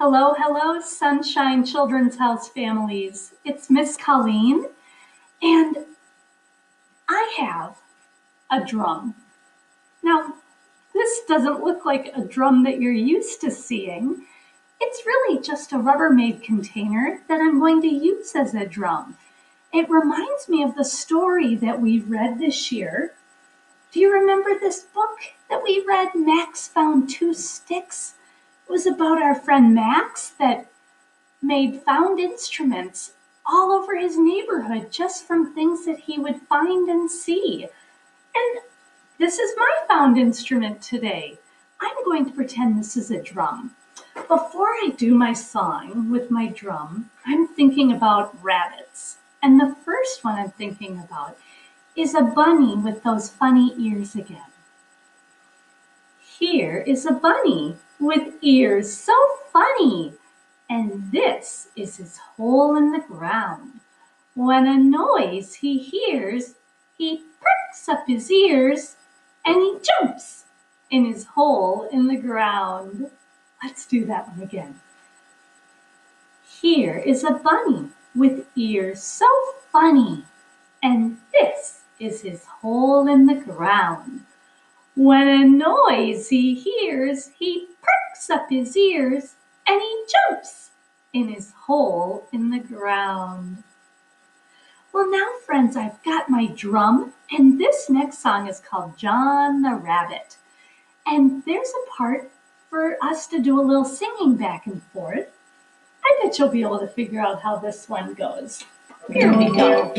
Hello, hello, Sunshine Children's House families. It's Miss Colleen, and I have a drum. Now, this doesn't look like a drum that you're used to seeing. It's really just a Rubbermaid container that I'm going to use as a drum. It reminds me of the story that we read this year. Do you remember this book that we read, Max Found Two Sticks? It was about our friend Max that made found instruments all over his neighborhood just from things that he would find and see. And this is my found instrument today. I'm going to pretend this is a drum. Before I do my song with my drum, I'm thinking about rabbits. And the first one I'm thinking about is a bunny with those funny ears again. Here is a bunny with ears so funny. And this is his hole in the ground. When a noise he hears, he pricks up his ears and he jumps in his hole in the ground. Let's do that one again. Here is a bunny with ears so funny, and this is his hole in the ground. When a noise he hears, he perks up his ears and he jumps in his hole in the ground. Well, now, friends, I've got my drum, and this next song is called John the Rabbit. And there's a part for us to do a little singing back and forth. I bet you'll be able to figure out how this one goes. Here we go.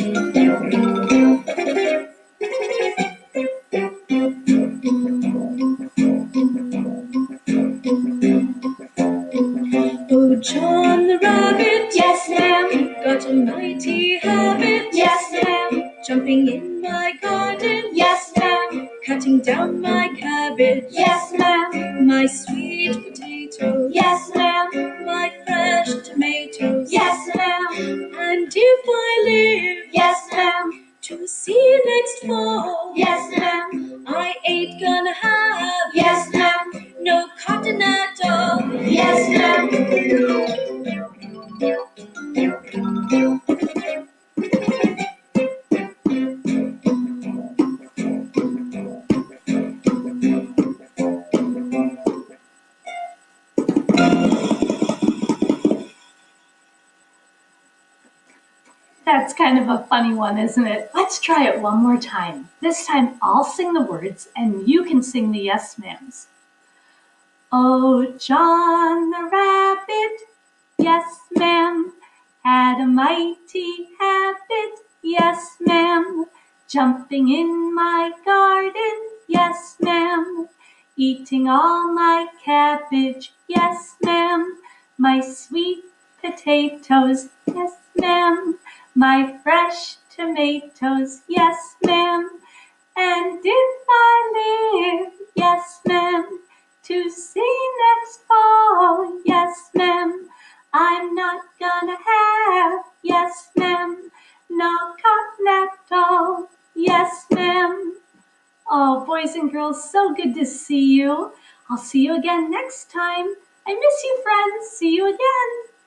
A mighty habit, yes, ma'am, jumping in my garden, yes, ma'am, cutting down my cabbage, yes, ma'am, my sweet potato, yes, ma'am, my fresh tomatoes, yes, ma'am, and if I live, That's kind of a funny one, isn't it? Let's try it one more time. This time I'll sing the words and you can sing the yes ma'ams. Oh, John the rabbit, yes ma'am, had a mighty habit, yes ma'am, jumping in my garden, yes ma'am, eating all my cabbage, yes ma'am, my sweet potatoes, yes ma'am, my fresh tomatoes, yes ma'am, and if I live, yes ma'am, to see next fall, yes ma'am, I'm not gonna have, yes ma'am, no cotton at all, yes ma'am. Oh, boys and girls, so good to see you. I'll see you again next time. I miss you, friends. See you again.